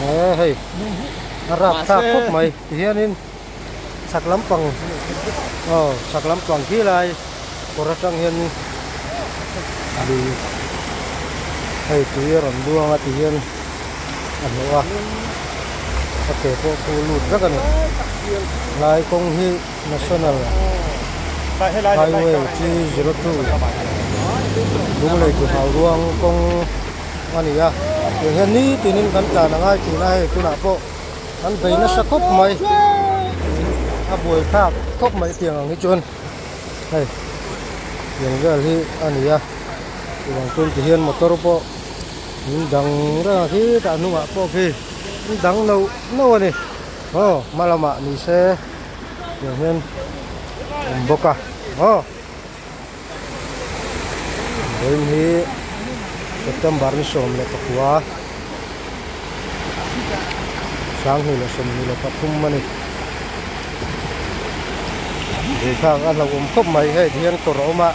Nè hey. Rap ta khúc mày hiền in sak lampang. Oh, sak lampang kilay. Kurasang hiền di hey tuya ram buang at hiền ano ah. Oke, po pulut ra kan. Lai kong hi national highway G02. Đúng là của hào ruang kong ani ya. Yung hen ni tinin kan ka na ngai tu nai tu na po. kan bay na sa khop mai a Aboy thap khop mai tiang ang chun Hey. Yung ga li ani ya. Yung tun hen motor po. Yung dang ra hi ta nu nga po ki. Yung dang no no ni. Oh, malama ni se. Yung hen Boka. Oh. Đến hi September ni som le pakwa sang hi le som ni le pathum mani để thang ăn là gồm khóc mày hay thiên cổ rỗ mà